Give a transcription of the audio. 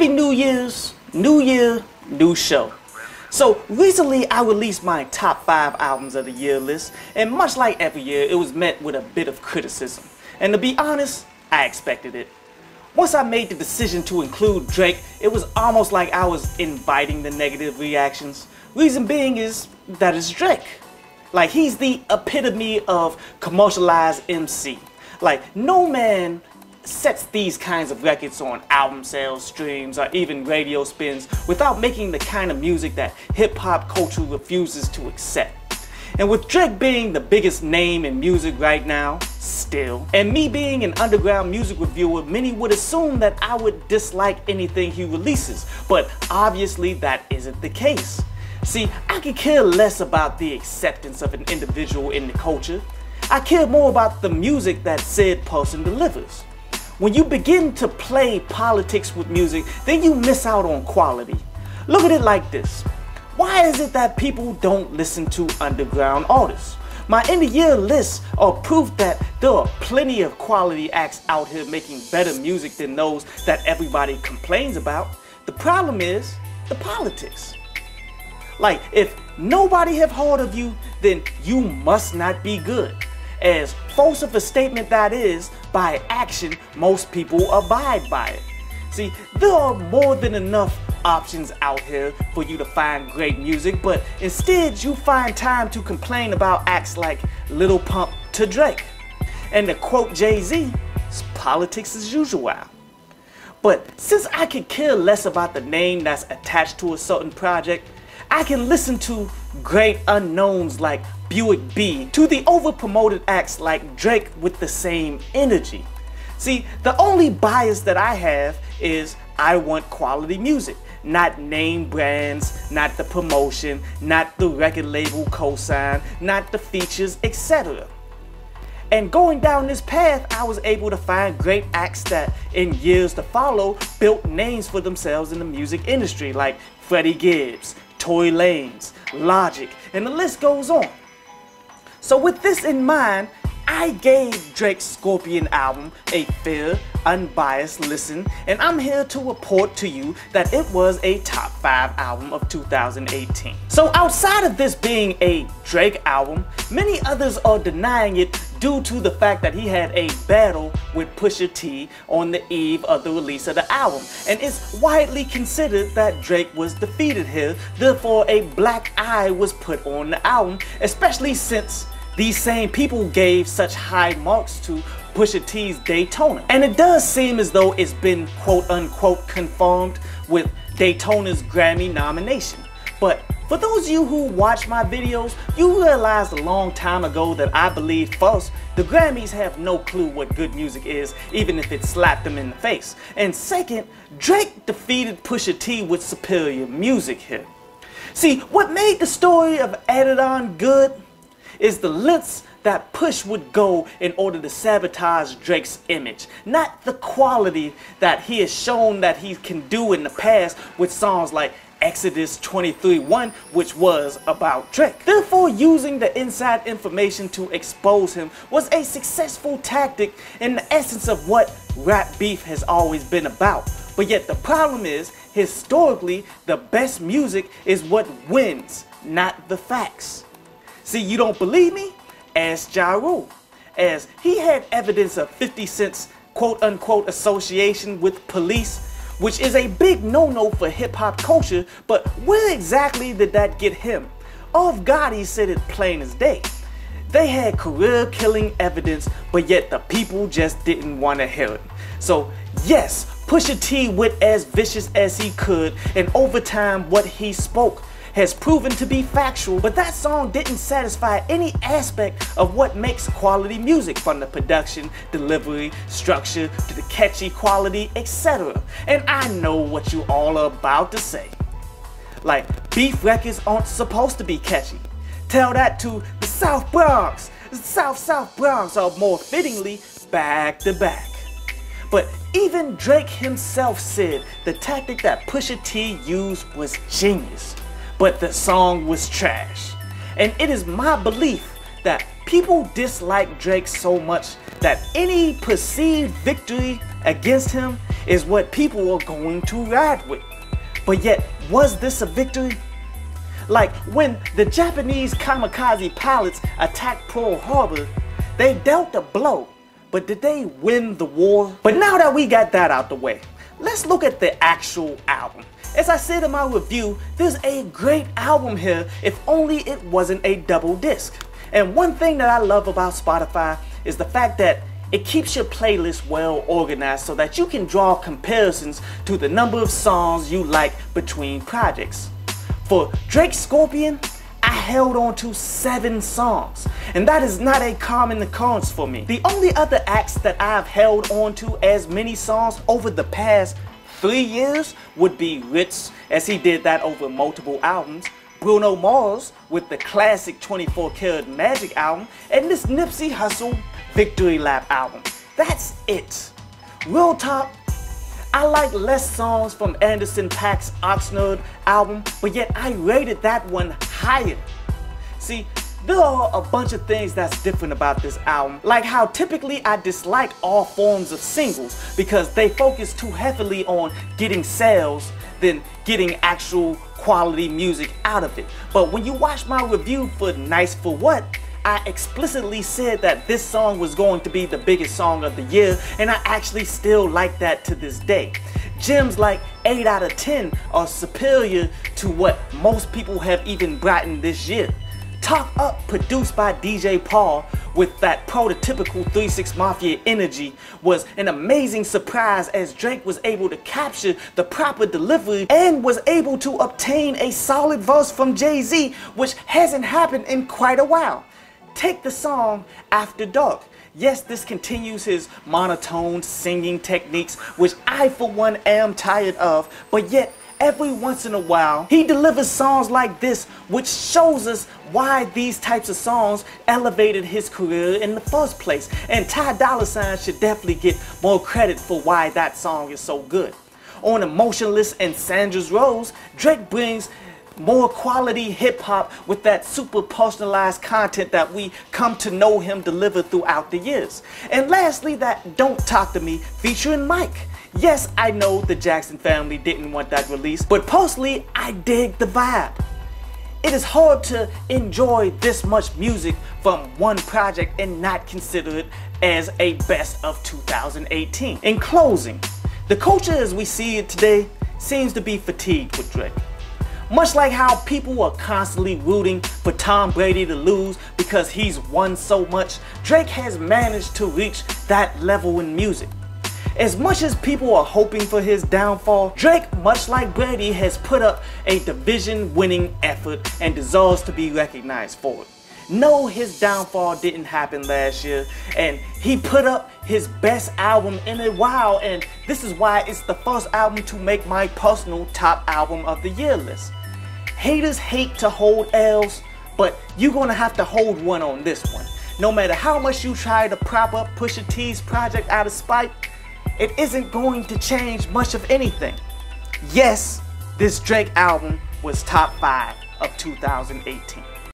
Happy New Year's, New Year, new show. So recently I released my top 5 albums of the year list and much like every year it was met with a bit of criticism. And to be honest, I expected it. Once I made the decision to include Drake, it was almost like I was inviting the negative reactions. Reason being is that it's Drake. Like he's the epitome of commercialized MC. Like no man sets these kinds of records on album sales, streams, or even radio spins without making the kind of music that hip hop culture refuses to accept. And with Drake being the biggest name in music right now, still, and me being an underground music reviewer, many would assume that I would dislike anything he releases, but obviously that isn't the case. See, I could care less about the acceptance of an individual in the culture. I care more about the music that said person delivers. When you begin to play politics with music, then you miss out on quality. Look at it like this. Why is it that people don't listen to underground artists? My end of year lists are proof that there are plenty of quality acts out here making better music than those that everybody complains about. The problem is the politics. Like, if nobody have heard of you, then you must not be good. As false of a statement that is, by action, most people abide by it. See, there are more than enough options out here for you to find great music, but instead you find time to complain about acts like Lil Pump to Drake. And to quote Jay-Z, politics as usual. But since I could care less about the name that's attached to a certain project, I can listen to great unknowns like Buick B to the over-promoted acts like Drake with the same energy. See, the only bias that I have is I want quality music, not name brands, not the promotion, not the record label cosign, not the features, etc. And going down this path, I was able to find great acts that, in years to follow, built names for themselves in the music industry, like Freddie Gibbs, Tory Lanez, Logic, and the list goes on. So with this in mind, I gave Drake's Scorpion album a fair, unbiased listen, and I'm here to report to you that it was a top 5 album of 2018. So outside of this being a Drake album, many others are denying it due to the fact that he had a battle with Pusha T on the eve of the release of the album. And it's widely considered that Drake was defeated here, therefore a black eye was put on the album, especially since these same people gave such high marks to Pusha T's Daytona. And it does seem as though it's been quote unquote confirmed with Daytona's Grammy nomination. But for those of you who watch my videos, you realized a long time ago that I believe first, the Grammys have no clue what good music is, even if it slapped them in the face. And second, Drake defeated Pusha T with superior music here. See, what made the story of Adidon good is the lengths that Push would go in order to sabotage Drake's image, not the quality that he has shown that he can do in the past with songs like Exodus 23:1, which was about Drake. Therefore, using the inside information to expose him was a successful tactic in the essence of what rap beef has always been about. But yet the problem is, historically, the best music is what wins, not the facts. See, you don't believe me? Ask Ja Rule. As he had evidence of 50 Cent's quote unquote association with police, which is a big no-no for hip-hop culture, but where exactly did that get him? Irv Gotti said it plain as day. They had career-killing evidence, but yet the people just didn't want to hear it. So yes, Pusha T went as vicious as he could, and over time what he spoke has proven to be factual, but that song didn't satisfy any aspect of what makes quality music from the production, delivery, structure, to the catchy quality, etc. And I know what you all are about to say. Like, beef records aren't supposed to be catchy. Tell that to the South Bronx. The South South Bronx are more fittingly back to back. But even Drake himself said the tactic that Pusha T used was genius but the song was trash. And it is my belief that people dislike Drake so much that any perceived victory against him is what people are going to ride with. But yet, was this a victory? Like when the Japanese kamikaze pilots attacked Pearl Harbor, they dealt a blow, but did they win the war? But now that we got that out the way, let's look at the actual album. As I said in my review, there's a great album here if only it wasn't a double disc. And one thing that I love about Spotify is the fact that it keeps your playlist well organized so that you can draw comparisons to the number of songs you like between projects. For Drake Scorpion, I held on to seven songs, and that is not a common occurrence for me. The only other acts that I've held on to as many songs over the past three years would be Rittz, as he did that over multiple albums, Bruno Mars with the classic 24 Karat Magic album, and this Nipsey Hussle Victory Lap album. That's it. Real talk, I like less songs from Anderson .Paak's Oxnard album, but yet I rated that one higher. See, there are a bunch of things that's different about this album, like how typically I dislike all forms of singles because they focus too heavily on getting sales than getting actual quality music out of it. But when you watch my review for Nice for What, I explicitly said that this song was going to be the biggest song of the year, and I actually still like that to this day. Gems like 8 out of 10 are superior to what most people have even in this year. Talk Up, produced by DJ Paul, with that prototypical 3-6 Mafia energy, was an amazing surprise as Drake was able to capture the proper delivery and was able to obtain a solid verse from Jay-Z, which hasn't happened in quite a while. Take the song After Dark. Yes, this continues his monotone singing techniques, which I for one am tired of, but yet every once in a while, he delivers songs like this, which shows us why these types of songs elevated his career in the first place. And Ty Dolla Sign should definitely get more credit for why that song is so good. On Emotionless and Sandra's Rose, Drake brings more quality hip hop with that super personalized content that we come to know him deliver throughout the years. And lastly, that Don't Talk to Me featuring Mike. Yes, I know the Jackson family didn't want that release, but personally, I dig the vibe. It is hard to enjoy this much music from one project and not consider it as a best of 2018. In closing, the culture as we see it today seems to be fatigued with Drake. Much like how people are constantly rooting for Tom Brady to lose because he's won so much, Drake has managed to reach that level in music. As much as people are hoping for his downfall, Drake, much like Brady, has put up a division winning effort and deserves to be recognized for it. No, his downfall didn't happen last year, and he put up his best album in a while, and this is why it's the first album to make my personal top album of the year list. Haters hate to hold L's, but you're gonna have to hold one on this one. No matter how much you try to prop up Pusha T's project out of spite, it isn't going to change much of anything. Yes, this Drake album was top 5 of 2018.